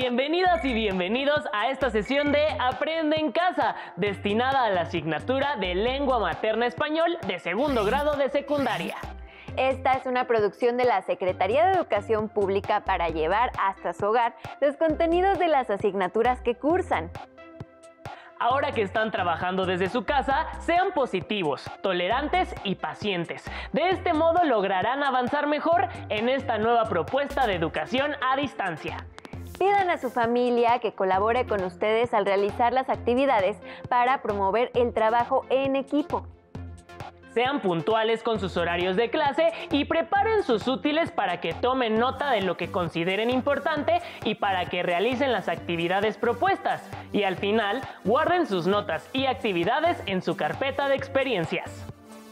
Bienvenidas y bienvenidos a esta sesión de Aprende en Casa, destinada a la asignatura de Lengua Materna Español de segundo grado de secundaria. Esta es una producción de la Secretaría de Educación Pública para llevar hasta su hogar los contenidos de las asignaturas que cursan. Ahora que están trabajando desde su casa, sean positivos, tolerantes y pacientes. De este modo lograrán avanzar mejor en esta nueva propuesta de educación a distancia. Pidan a su familia que colabore con ustedes al realizar las actividades para promover el trabajo en equipo. Sean puntuales con sus horarios de clase y preparen sus útiles para que tomen nota de lo que consideren importante y para que realicen las actividades propuestas. Y al final, guarden sus notas y actividades en su carpeta de experiencias.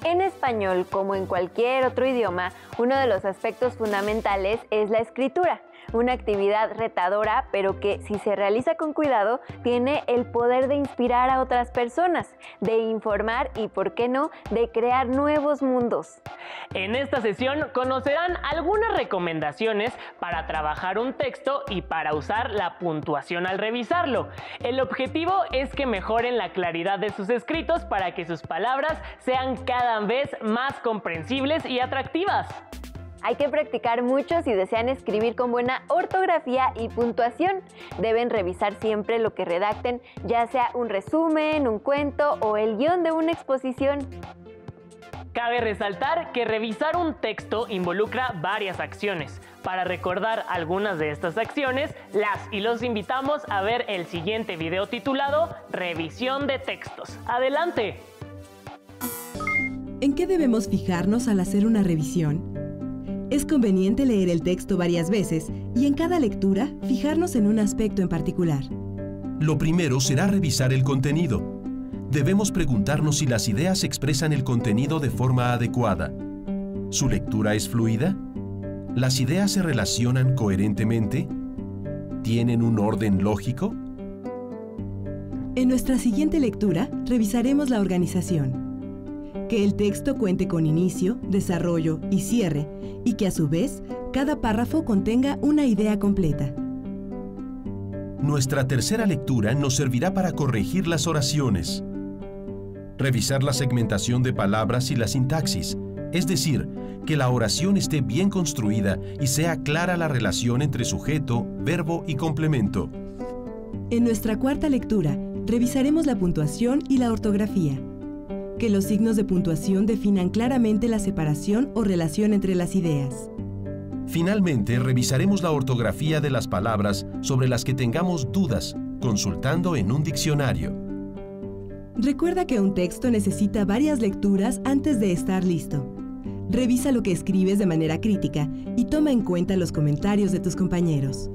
En español, como en cualquier otro idioma, uno de los aspectos fundamentales es la escritura una actividad retadora, pero que si se realiza con cuidado, tiene el poder de inspirar a otras personas, de informar y, por qué no, de crear nuevos mundos. En esta sesión conocerán algunas recomendaciones para trabajar un texto y para usar la puntuación al revisarlo. El objetivo es que mejoren la claridad de sus escritos para que sus palabras sean cada vez más comprensibles y atractivas. Hay que practicar mucho si desean escribir con buena ortografía y puntuación. Deben revisar siempre lo que redacten, ya sea un resumen, un cuento o el guion de una exposición. Cabe resaltar que revisar un texto involucra varias acciones. Para recordar algunas de estas acciones, las y los invitamos a ver el siguiente video titulado Revisión de textos. ¡Adelante! ¿En qué debemos fijarnos al hacer una revisión? Es conveniente leer el texto varias veces y en cada lectura fijarnos en un aspecto en particular. Lo primero será revisar el contenido. Debemos preguntarnos si las ideas expresan el contenido de forma adecuada. ¿Su lectura es fluida? ¿Las ideas se relacionan coherentemente? ¿Tienen un orden lógico? En nuestra siguiente lectura revisaremos la organización que el texto cuente con inicio, desarrollo y cierre y que a su vez cada párrafo contenga una idea completa. Nuestra tercera lectura nos servirá para corregir las oraciones, revisar la segmentación de palabras y la sintaxis, es decir, que la oración esté bien construida y sea clara la relación entre sujeto, verbo y complemento. En nuestra cuarta lectura, revisaremos la puntuación y la ortografía que los signos de puntuación definan claramente la separación o relación entre las ideas. Finalmente, revisaremos la ortografía de las palabras sobre las que tengamos dudas, consultando en un diccionario. Recuerda que un texto necesita varias lecturas antes de estar listo. Revisa lo que escribes de manera crítica y toma en cuenta los comentarios de tus compañeros.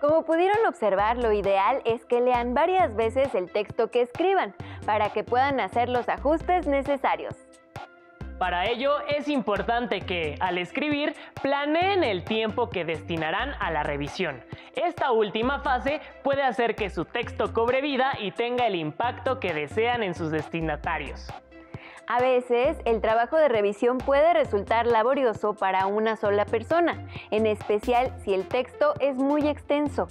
Como pudieron observar, lo ideal es que lean varias veces el texto que escriban para que puedan hacer los ajustes necesarios. Para ello es importante que, al escribir, planeen el tiempo que destinarán a la revisión. Esta última fase puede hacer que su texto cobre vida y tenga el impacto que desean en sus destinatarios. A veces el trabajo de revisión puede resultar laborioso para una sola persona, en especial si el texto es muy extenso.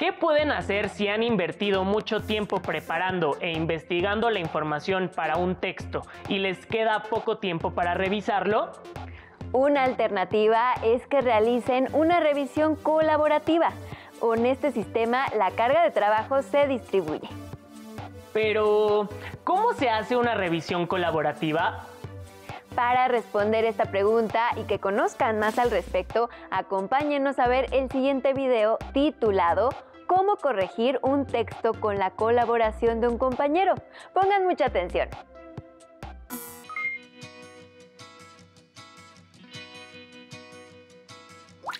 ¿Qué pueden hacer si han invertido mucho tiempo preparando e investigando la información para un texto y les queda poco tiempo para revisarlo? Una alternativa es que realicen una revisión colaborativa. Con este sistema la carga de trabajo se distribuye. Pero, ¿cómo se hace una revisión colaborativa? Para responder esta pregunta y que conozcan más al respecto, acompáñenos a ver el siguiente video titulado ¿Cómo corregir un texto con la colaboración de un compañero? Pongan mucha atención.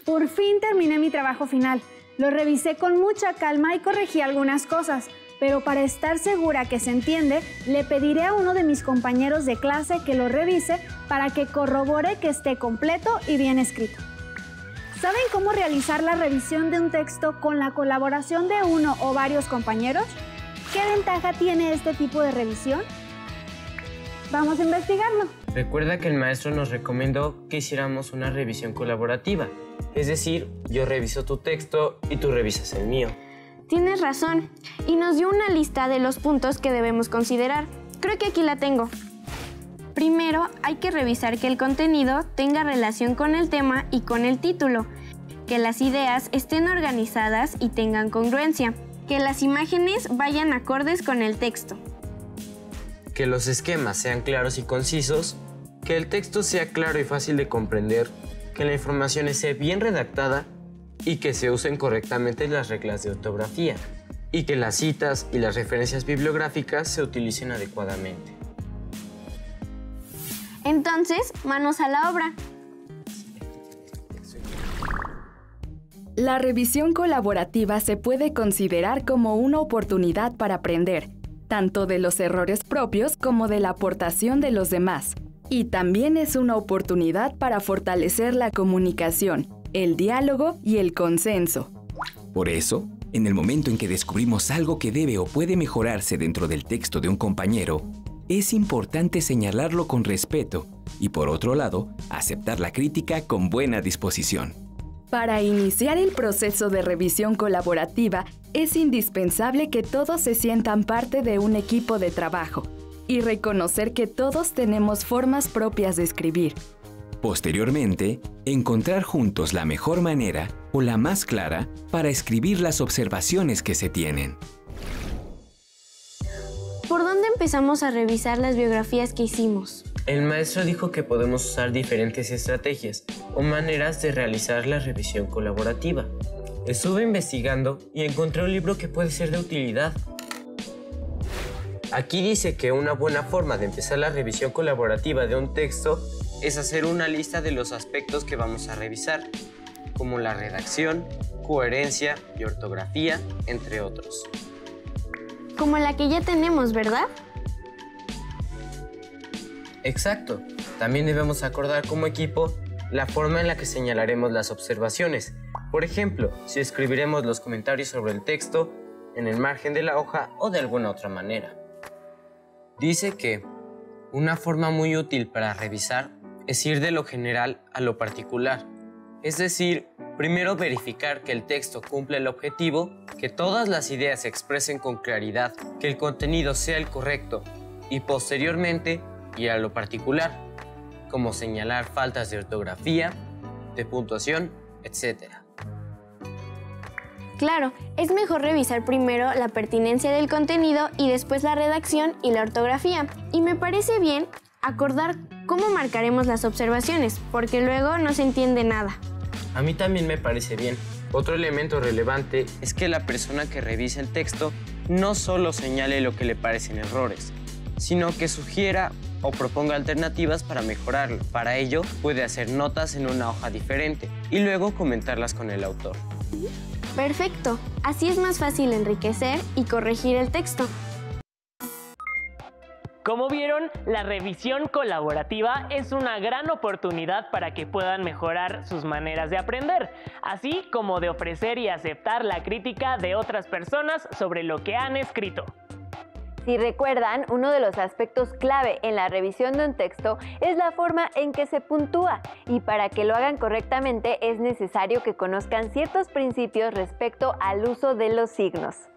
Por fin terminé mi trabajo final. Lo revisé con mucha calma y corregí algunas cosas pero para estar segura que se entiende, le pediré a uno de mis compañeros de clase que lo revise para que corrobore que esté completo y bien escrito. ¿Saben cómo realizar la revisión de un texto con la colaboración de uno o varios compañeros? ¿Qué ventaja tiene este tipo de revisión? Vamos a investigarlo. Recuerda que el maestro nos recomendó que hiciéramos una revisión colaborativa Es decir, yo reviso tu texto y tú revisas el mío. Tienes razón. Y nos dio una lista de los puntos que debemos considerar. Creo que aquí la tengo. Primero, hay que revisar que el contenido tenga relación con el tema y con el título, que las ideas estén organizadas y tengan congruencia, que las imágenes vayan acordes con el texto. Que los esquemas sean claros y concisos, que el texto sea claro y fácil de comprender, que la información esté bien redactada y que se usen correctamente las reglas de ortografía, y que las citas y las referencias bibliográficas se utilicen adecuadamente. Entonces, manos a la obra. La revisión colaborativa se puede considerar como una oportunidad para aprender, tanto de los errores propios como de la aportación de los demás. Y también es una oportunidad para fortalecer la comunicación, el diálogo y el consenso. Por eso, en el momento en que descubrimos algo que debe o puede mejorarse dentro del texto de un compañero, es importante señalarlo con respeto y por otro lado, aceptar la crítica con buena disposición. Para iniciar el proceso de revisión colaborativa, es indispensable que todos se sientan parte de un equipo de trabajo y reconocer que todos tenemos formas propias de escribir. Posteriormente, encontrar juntos la mejor manera o la más clara para escribir las observaciones que se tienen. ¿Por dónde empezamos a revisar las biografías que hicimos? El maestro dijo que podemos usar diferentes estrategias o maneras de realizar la revisión colaborativa. Estuve investigando y encontré un libro que puede ser de utilidad. Aquí dice que una buena forma de empezar la revisión colaborativa de un texto es hacer una lista de los aspectos que vamos a revisar, como la redacción, coherencia y ortografía, entre otros. Como la que ya tenemos, ¿verdad? Exacto. También debemos acordar como equipo la forma en la que señalaremos las observaciones. Por ejemplo, si escribiremos los comentarios sobre el texto en el margen de la hoja o de alguna otra manera. Dice que una forma muy útil para revisar es ir de lo general a lo particular. Es decir, primero verificar que el texto cumple el objetivo, que todas las ideas se expresen con claridad, que el contenido sea el correcto y posteriormente y a lo particular, como señalar faltas de ortografía, de puntuación, etc. Claro, es mejor revisar primero la pertinencia del contenido y después la redacción y la ortografía. Y me parece bien acordar cómo marcaremos las observaciones, porque luego no se entiende nada. A mí también me parece bien. Otro elemento relevante es que la persona que revisa el texto no solo señale lo que le parecen errores, sino que sugiera o proponga alternativas para mejorarlo. Para ello, puede hacer notas en una hoja diferente y luego comentarlas con el autor. Perfecto. Así es más fácil enriquecer y corregir el texto. Como vieron, la revisión colaborativa es una gran oportunidad para que puedan mejorar sus maneras de aprender, así como de ofrecer y aceptar la crítica de otras personas sobre lo que han escrito. Si recuerdan, uno de los aspectos clave en la revisión de un texto es la forma en que se puntúa y para que lo hagan correctamente es necesario que conozcan ciertos principios respecto al uso de los signos.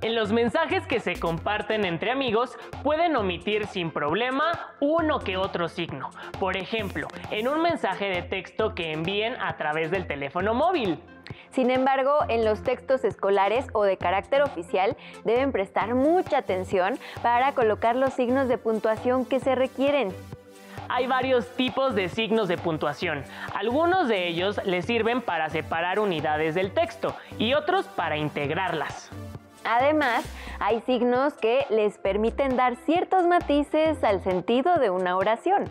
En los mensajes que se comparten entre amigos pueden omitir sin problema uno que otro signo. Por ejemplo, en un mensaje de texto que envíen a través del teléfono móvil. Sin embargo, en los textos escolares o de carácter oficial deben prestar mucha atención para colocar los signos de puntuación que se requieren. Hay varios tipos de signos de puntuación. Algunos de ellos les sirven para separar unidades del texto y otros para integrarlas. Además, hay signos que les permiten dar ciertos matices al sentido de una oración.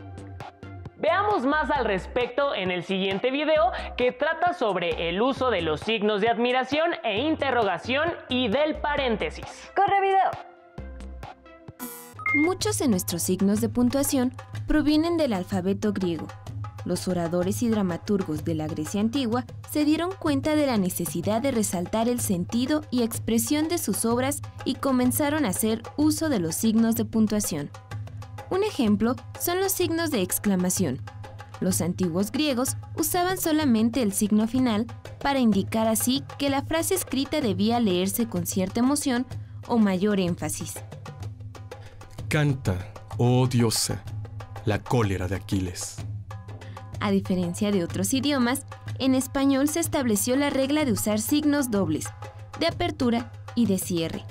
Veamos más al respecto en el siguiente video que trata sobre el uso de los signos de admiración e interrogación y del paréntesis. ¡Corre video! Muchos de nuestros signos de puntuación provienen del alfabeto griego. Los oradores y dramaturgos de la Grecia antigua se dieron cuenta de la necesidad de resaltar el sentido y expresión de sus obras y comenzaron a hacer uso de los signos de puntuación. Un ejemplo son los signos de exclamación. Los antiguos griegos usaban solamente el signo final para indicar así que la frase escrita debía leerse con cierta emoción o mayor énfasis. Canta, oh diosa, la cólera de Aquiles. A diferencia de otros idiomas, en español se estableció la regla de usar signos dobles, de apertura y de cierre.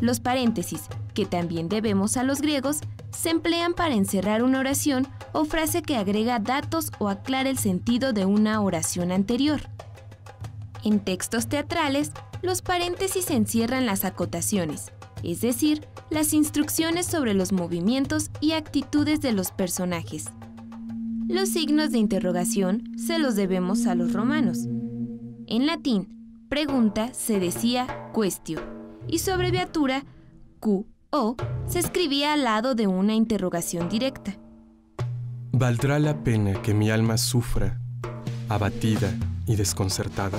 Los paréntesis, que también debemos a los griegos, se emplean para encerrar una oración o frase que agrega datos o aclara el sentido de una oración anterior. En textos teatrales, los paréntesis encierran las acotaciones, es decir, las instrucciones sobre los movimientos y actitudes de los personajes. Los signos de interrogación se los debemos a los romanos. En latín, pregunta se decía questio y su abreviatura Q o se escribía al lado de una interrogación directa. ¿Valdrá la pena que mi alma sufra, abatida y desconcertada?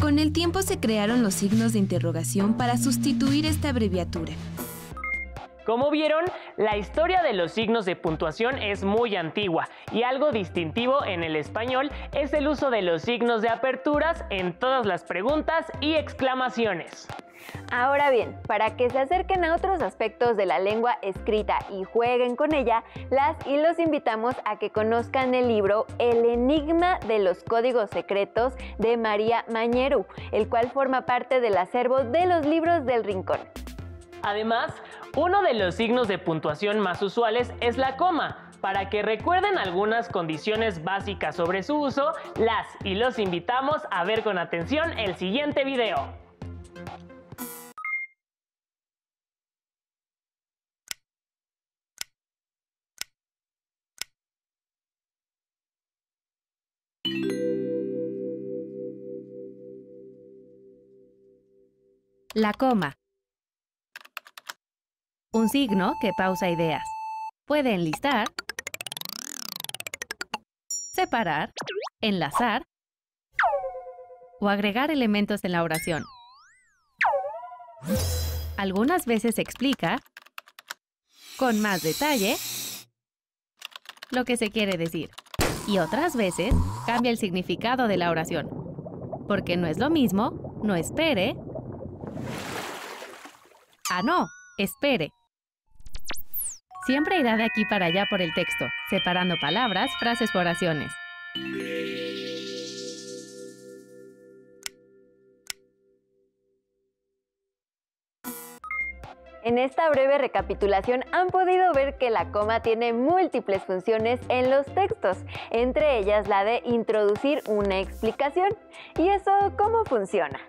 Con el tiempo se crearon los signos de interrogación para sustituir esta abreviatura. Como vieron, la historia de los signos de puntuación es muy antigua y algo distintivo en el español es el uso de los signos de aperturas en todas las preguntas y exclamaciones. Ahora bien, para que se acerquen a otros aspectos de la lengua escrita y jueguen con ella, las y los invitamos a que conozcan el libro El Enigma de los Códigos Secretos de María Mañeru, el cual forma parte del acervo de los libros del Rincón. Además, uno de los signos de puntuación más usuales es la coma. Para que recuerden algunas condiciones básicas sobre su uso, las y los invitamos a ver con atención el siguiente video. La coma. Un signo que pausa ideas. Puede enlistar, separar, enlazar o agregar elementos en la oración. Algunas veces explica, con más detalle, lo que se quiere decir. Y otras veces cambia el significado de la oración. Porque no es lo mismo, no espere, Ah, no, espere. Siempre irá de aquí para allá por el texto, separando palabras, frases o oraciones. En esta breve recapitulación han podido ver que la coma tiene múltiples funciones en los textos, entre ellas la de introducir una explicación. ¿Y eso cómo funciona?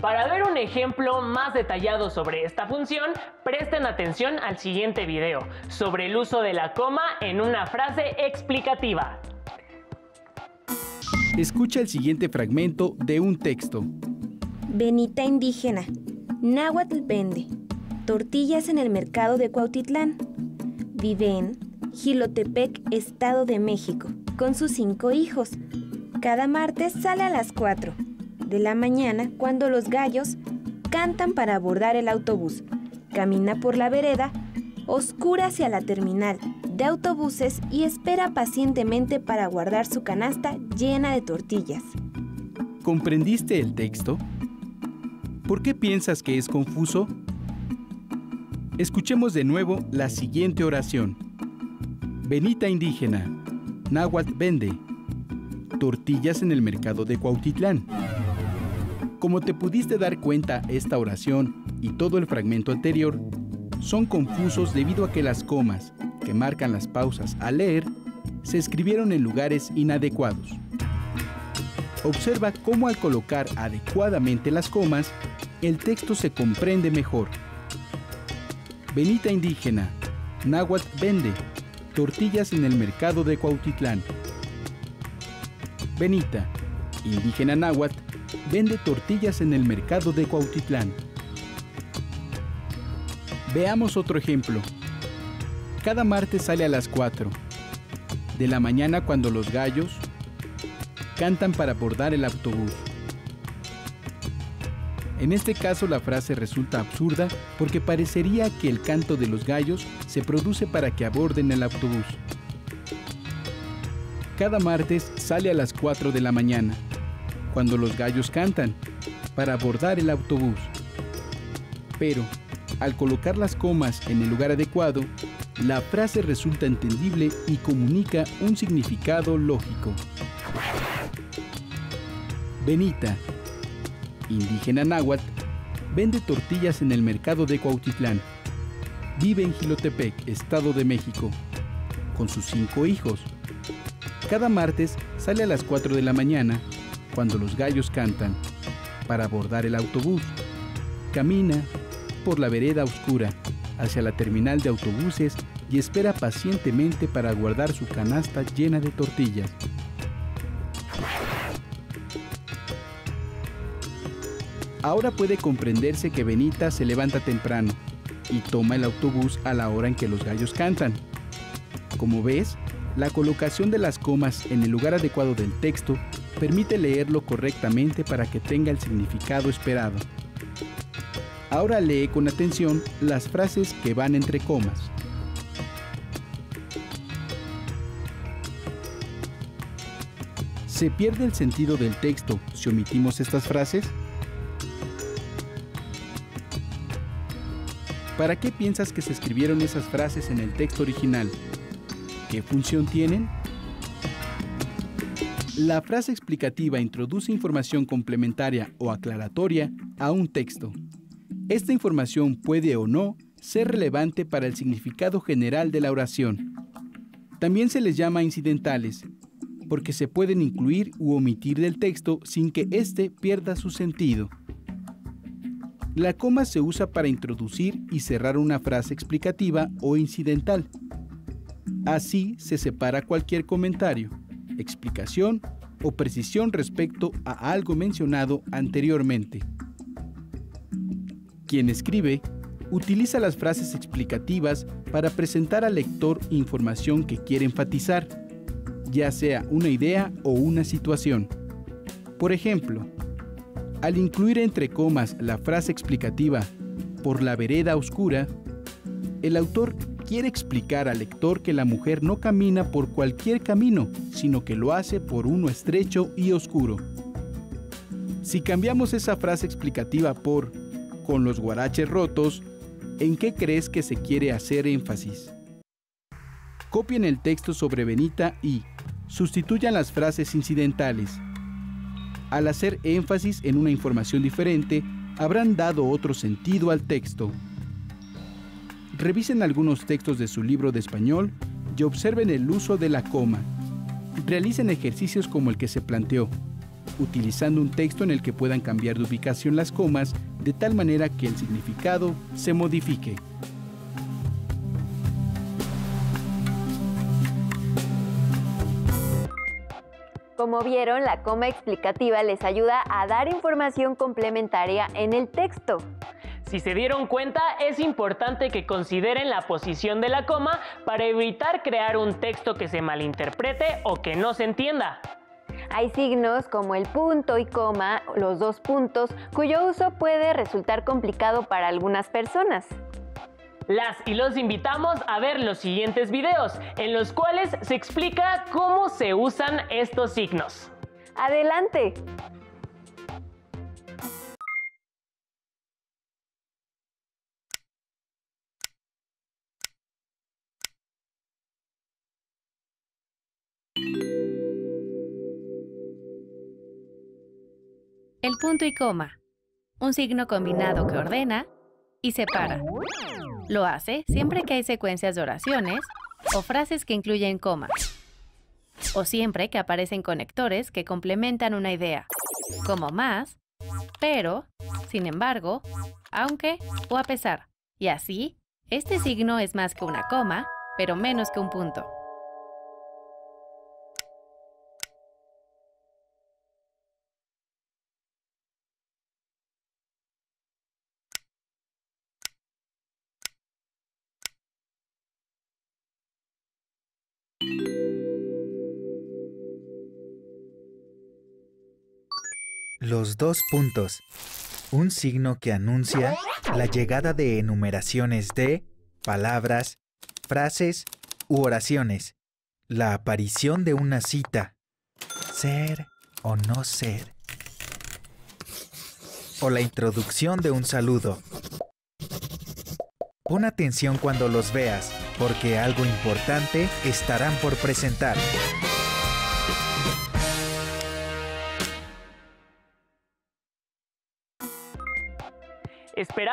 Para ver un ejemplo más detallado sobre esta función, presten atención al siguiente video sobre el uso de la coma en una frase explicativa. Escucha el siguiente fragmento de un texto. Benita indígena. Náhuatl vende. Tortillas en el mercado de Cuautitlán. Vive en Gilotepec, Estado de México, con sus cinco hijos. Cada martes sale a las 4 de la mañana cuando los gallos cantan para abordar el autobús. Camina por la vereda, oscura hacia la terminal de autobuses y espera pacientemente para guardar su canasta llena de tortillas. ¿Comprendiste el texto? ¿Por qué piensas que es confuso? Escuchemos de nuevo la siguiente oración. Benita indígena, náhuatl vende, tortillas en el mercado de Cuautitlán. Como te pudiste dar cuenta, esta oración y todo el fragmento anterior son confusos debido a que las comas, que marcan las pausas al leer, se escribieron en lugares inadecuados. Observa cómo al colocar adecuadamente las comas, el texto se comprende mejor. Benita indígena, náhuatl vende, tortillas en el mercado de Cuautitlán. Benita, indígena náhuatl, vende tortillas en el mercado de Cuautitlán. Veamos otro ejemplo. Cada martes sale a las 4 de la mañana cuando los gallos cantan para abordar el autobús. En este caso la frase resulta absurda porque parecería que el canto de los gallos se produce para que aborden el autobús. Cada martes sale a las 4 de la mañana, cuando los gallos cantan, para abordar el autobús. Pero, al colocar las comas en el lugar adecuado, la frase resulta entendible y comunica un significado lógico. Benita, indígena náhuatl, vende tortillas en el mercado de Cuautitlán. Vive en Gilotepec, Estado de México, con sus cinco hijos. Cada martes sale a las 4 de la mañana, cuando los gallos cantan, para abordar el autobús. Camina por la vereda oscura hacia la terminal de autobuses y espera pacientemente para guardar su canasta llena de tortillas. Ahora puede comprenderse que Benita se levanta temprano y toma el autobús a la hora en que los gallos cantan. Como ves, la colocación de las comas en el lugar adecuado del texto permite leerlo correctamente para que tenga el significado esperado. Ahora lee con atención las frases que van entre comas. ¿Se pierde el sentido del texto si omitimos estas frases? ¿Para qué piensas que se escribieron esas frases en el texto original? ¿Qué función tienen? La frase explicativa introduce información complementaria o aclaratoria a un texto. Esta información puede o no ser relevante para el significado general de la oración. También se les llama incidentales, porque se pueden incluir u omitir del texto sin que éste pierda su sentido. La coma se usa para introducir y cerrar una frase explicativa o incidental. Así se separa cualquier comentario, explicación o precisión respecto a algo mencionado anteriormente. Quien escribe utiliza las frases explicativas para presentar al lector información que quiere enfatizar, ya sea una idea o una situación. Por ejemplo, al incluir entre comas la frase explicativa por la vereda oscura, el autor quiere explicar al lector que la mujer no camina por cualquier camino, sino que lo hace por uno estrecho y oscuro. Si cambiamos esa frase explicativa por con los guaraches rotos, ¿en qué crees que se quiere hacer énfasis? Copien el texto sobre Benita y sustituyan las frases incidentales al hacer énfasis en una información diferente, habrán dado otro sentido al texto. Revisen algunos textos de su libro de español y observen el uso de la coma. Realicen ejercicios como el que se planteó, utilizando un texto en el que puedan cambiar de ubicación las comas de tal manera que el significado se modifique. Como vieron, la coma explicativa les ayuda a dar información complementaria en el texto. Si se dieron cuenta, es importante que consideren la posición de la coma para evitar crear un texto que se malinterprete o que no se entienda. Hay signos como el punto y coma, los dos puntos, cuyo uso puede resultar complicado para algunas personas. Las y los invitamos a ver los siguientes videos, en los cuales se explica cómo se usan estos signos. ¡Adelante! Punto y coma. Un signo combinado que ordena y separa. Lo hace siempre que hay secuencias de oraciones o frases que incluyen comas. O siempre que aparecen conectores que complementan una idea, como más, pero, sin embargo, aunque o a pesar. Y así, este signo es más que una coma, pero menos que un punto. Dos puntos. Un signo que anuncia la llegada de enumeraciones de palabras, frases u oraciones. La aparición de una cita. Ser o no ser. O la introducción de un saludo. Pon atención cuando los veas, porque algo importante estarán por presentar.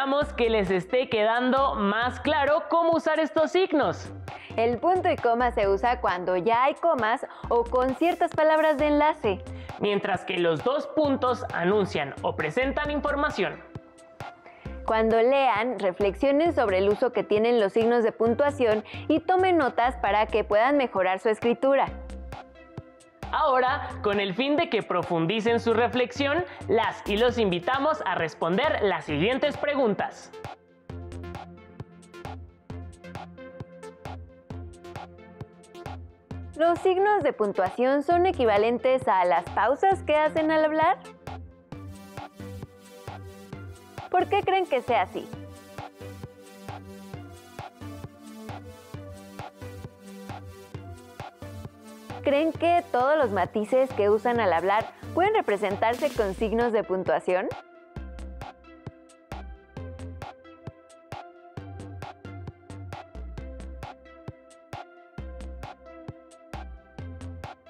Esperamos que les esté quedando más claro cómo usar estos signos. El punto y coma se usa cuando ya hay comas o con ciertas palabras de enlace. Mientras que los dos puntos anuncian o presentan información. Cuando lean, reflexionen sobre el uso que tienen los signos de puntuación y tomen notas para que puedan mejorar su escritura. Ahora, con el fin de que profundicen su reflexión, las y los invitamos a responder las siguientes preguntas. ¿Los signos de puntuación son equivalentes a las pausas que hacen al hablar? ¿Por qué creen que sea así? ¿Creen que todos los matices que usan al hablar pueden representarse con signos de puntuación?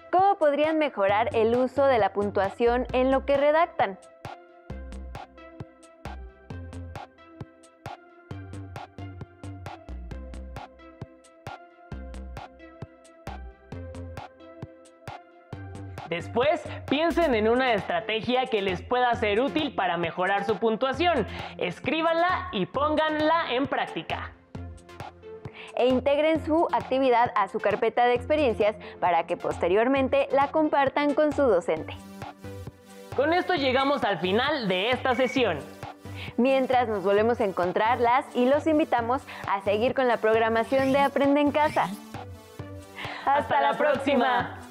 ¿Cómo podrían mejorar el uso de la puntuación en lo que redactan? Después, piensen en una estrategia que les pueda ser útil para mejorar su puntuación. Escríbanla y pónganla en práctica. E integren su actividad a su carpeta de experiencias para que posteriormente la compartan con su docente. Con esto llegamos al final de esta sesión. Mientras nos volvemos a encontrarlas y los invitamos a seguir con la programación de Aprende en Casa. ¡Hasta, la próxima.